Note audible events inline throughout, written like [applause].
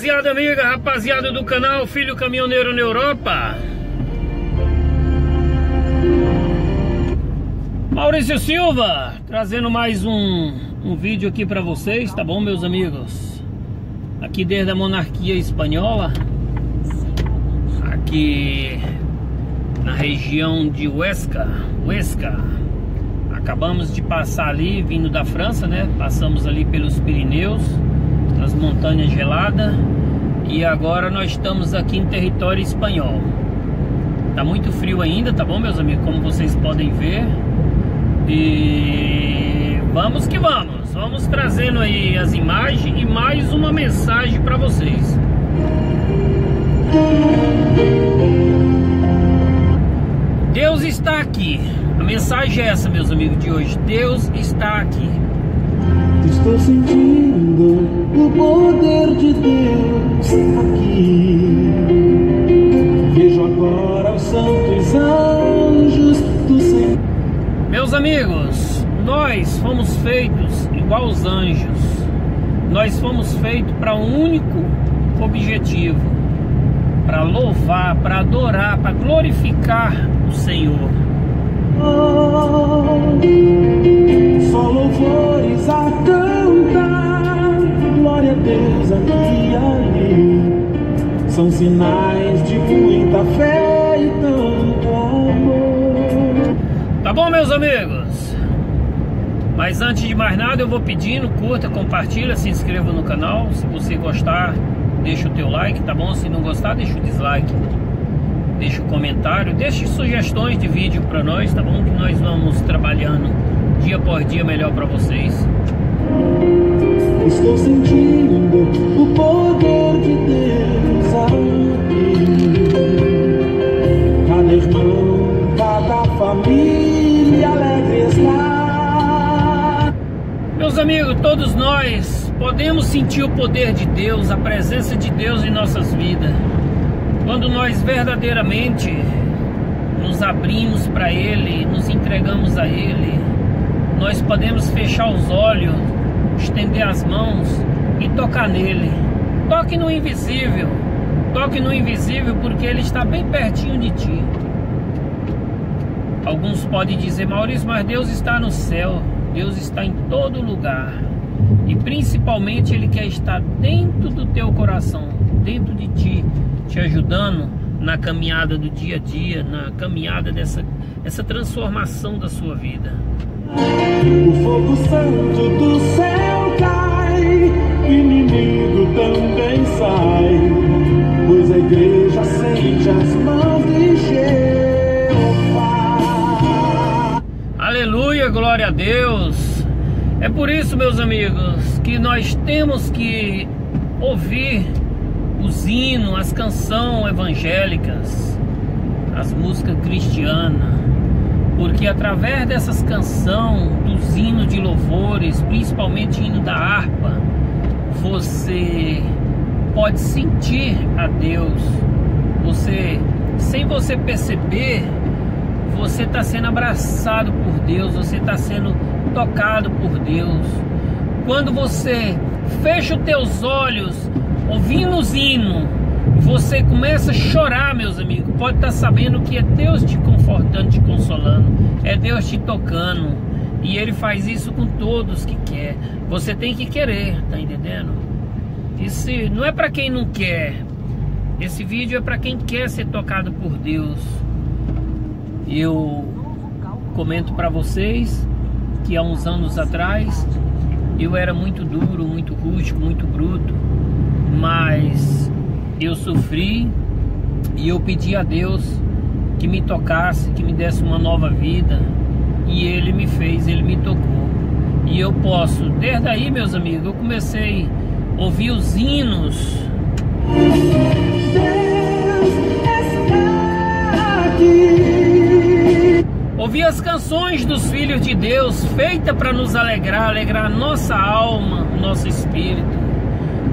rapaziada amiga, rapaziada do canal Filho Caminhoneiro na Europa. Maurício Silva, trazendo mais um, um vídeo aqui para vocês, tá bom, meus amigos? Aqui desde a monarquia espanhola, aqui na região de Huesca, Huesca. Acabamos de passar ali, vindo da França, né? Passamos ali pelos Pirineus nas montanhas geladas e agora nós estamos aqui em território espanhol. Tá muito frio ainda, tá bom, meus amigos? Como vocês podem ver. E vamos que vamos. Vamos trazendo aí as imagens e mais uma mensagem para vocês. Deus está aqui. A mensagem é essa, meus amigos de hoje. Deus está aqui. Estou sentindo o poder de Deus aqui. Vejo agora os santos anjos do Senhor. Meus amigos, nós fomos feitos igual os anjos. Nós fomos feitos para um único objetivo: para louvar, para adorar, para glorificar o Senhor. Só louvores São sinais de muita fé e tanto amor. Tá bom, meus amigos? Mas antes de mais nada, eu vou pedindo, curta, compartilha, se inscreva no canal. Se você gostar, deixa o teu like, tá bom? Se não gostar, deixa o dislike. Deixa o comentário, deixe sugestões de vídeo para nós, tá bom? Que nós vamos trabalhando dia por dia melhor para vocês. Estou sentindo o poder de Deus. Cada irmão, cada família alegre está. Meus amigos, todos nós podemos sentir o poder de Deus, a presença de Deus em nossas vidas. Quando nós verdadeiramente nos abrimos para Ele, nos entregamos a Ele, nós podemos fechar os olhos, estender as mãos e tocar nele. Toque no invisível, toque no invisível porque Ele está bem pertinho de ti. Alguns podem dizer, Maurício, mas Deus está no céu, Deus está em todo lugar. E principalmente Ele quer estar dentro do teu coração, dentro de ti, te ajudando na caminhada do dia a dia, na caminhada dessa essa transformação da sua vida. O fogo santo do céu cai, inimigo também glória a Deus. É por isso, meus amigos, que nós temos que ouvir os hinos, as canções evangélicas, as músicas cristianas, porque através dessas canções, dos hinos de louvores, principalmente hino da harpa, você pode sentir a Deus. Você, sem você perceber, você está sendo abraçado por Deus, você está sendo tocado por Deus. Quando você fecha os teus olhos, ouvindo os hinos, você começa a chorar, meus amigos. Pode estar sabendo que é Deus te confortando, te consolando, é Deus te tocando. E Ele faz isso com todos que quer. Você tem que querer, tá entendendo? Isso não é para quem não quer. Esse vídeo é para quem quer ser tocado por Deus. Eu comento para vocês que há uns anos atrás eu era muito duro, muito rústico, muito bruto, mas eu sofri e eu pedi a Deus que me tocasse, que me desse uma nova vida e Ele me fez, Ele me tocou. E eu posso, desde aí, meus amigos, eu comecei a ouvir os hinos. Deus está aqui. Ouvir as canções dos filhos de Deus, feita para nos alegrar, alegrar nossa alma, nosso espírito.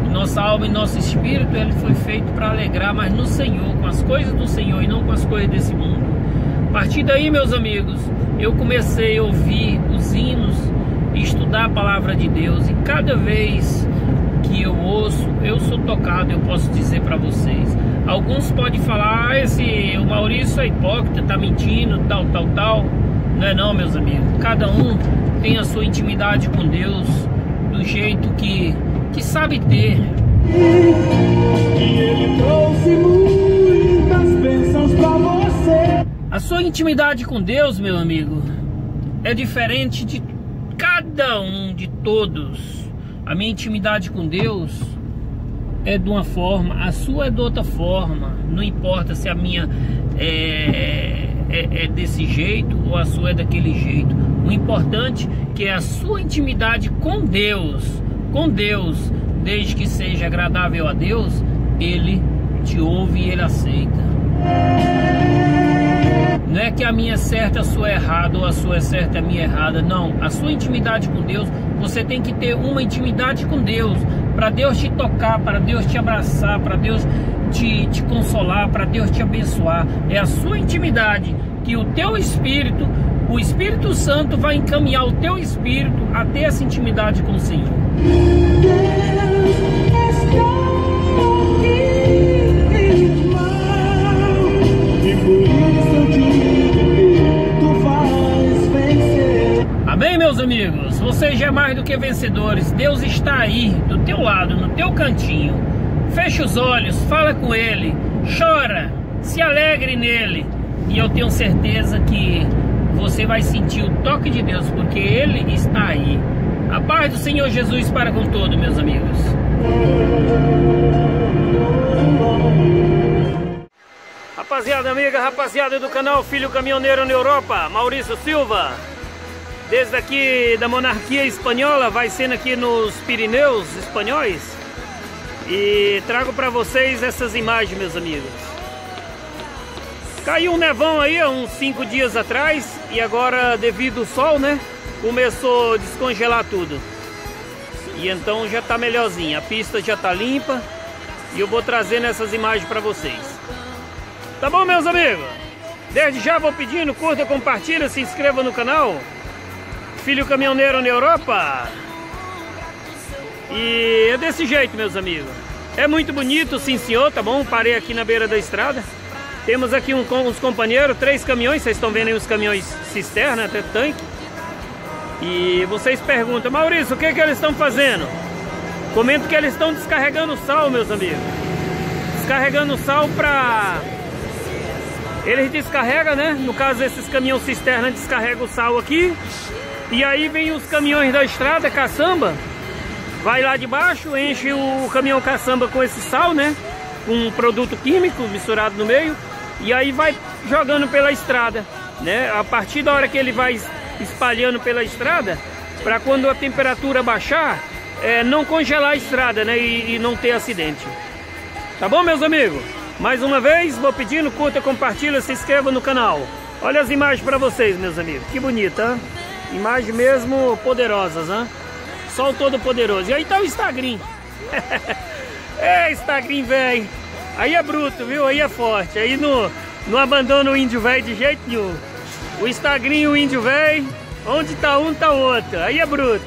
Nossa alma e nosso espírito, ele foi feito para alegrar, mas no Senhor, com as coisas do Senhor e não com as coisas desse mundo. A partir daí, meus amigos, eu comecei a ouvir os hinos, estudar a palavra de Deus e cada vez que eu ouço, eu sou tocado, eu posso dizer para vocês. Alguns podem falar, ah, esse o Maurício é hipócrita, tá mentindo, tal, tal, tal. Não é não, meus amigos. Cada um tem a sua intimidade com Deus do jeito que, que sabe ter. E ele trouxe muitas bênçãos pra você. A sua intimidade com Deus, meu amigo, é diferente de cada um, de todos. A minha intimidade com Deus é de uma forma, a sua é de outra forma. Não importa se a minha é, é, é desse jeito ou a sua é daquele jeito. O importante é que é a sua intimidade com Deus, com Deus, desde que seja agradável a Deus, Ele te ouve e Ele aceita. Não é que a minha é certa, a sua é errada, ou a sua é certa, a minha é errada. Não. A sua intimidade com Deus, você tem que ter uma intimidade com Deus. Para Deus te tocar, para Deus te abraçar, para Deus te, te consolar, para Deus te abençoar. É a sua intimidade que o teu espírito, o Espírito Santo vai encaminhar o teu espírito a ter essa intimidade com o Senhor. Amém, meus amigos? Vocês já é mais do que vencedores. Deus está aí, do teu lado, no teu cantinho. Fecha os olhos, fala com Ele, chora, se alegre nele. E eu tenho certeza que você vai sentir o toque de Deus, porque Ele está aí. A paz do Senhor Jesus para com todos, meus amigos. Rapaziada, amiga, rapaziada do canal Filho Caminhoneiro na Europa, Maurício Silva. Desde aqui da monarquia espanhola, vai sendo aqui nos Pirineus espanhóis. E trago para vocês essas imagens, meus amigos. Caiu um nevão aí há uns 5 dias atrás e agora, devido ao sol, né? Começou a descongelar tudo. E então já tá melhorzinho. A pista já tá limpa e eu vou trazendo essas imagens para vocês. Tá bom, meus amigos? Desde já vou pedindo, curta, compartilha, se inscreva no canal. Filho Caminhoneiro na Europa. E é desse jeito, meus amigos. É muito bonito, sim senhor, tá bom? Parei aqui na beira da estrada. Temos aqui um, uns companheiros, três caminhões, vocês estão vendo aí os caminhões cisterna, até tanque. E vocês perguntam, Maurício, o que, que eles estão fazendo? Comento que eles estão descarregando sal, meus amigos. Descarregando sal para... Eles descarregam, né? No caso, esses caminhões cisterna descarregam o sal aqui. E aí vem os caminhões da estrada, caçamba. Vai lá de baixo, enche o caminhão caçamba com esse sal, né? Com um produto químico misturado no meio. E aí vai jogando pela estrada, né? A partir da hora que ele vai espalhando pela estrada, para quando a temperatura baixar, é, não congelar a estrada, né? E, e não ter acidente. Tá bom, meus amigos? Mais uma vez, vou pedindo, curta, compartilha, se inscreva no canal. Olha as imagens para vocês, meus amigos. Que bonita, hein? Imagens mesmo poderosas, hein? Sol todo poderoso. E aí tá o Instagram. [laughs] é, Instagram, velho. Aí é bruto, viu? Aí é forte. Aí não, não abandona o índio velho de jeito nenhum. O Instagram e o índio velho, onde tá um, tá o outro. Aí é bruto.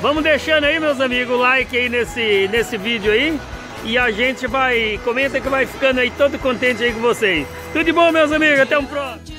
Vamos deixando aí, meus amigos, o like aí nesse, nesse vídeo aí. E a gente vai, comenta que vai ficando aí todo contente aí com vocês. Tudo de bom, meus amigos. Até um próximo.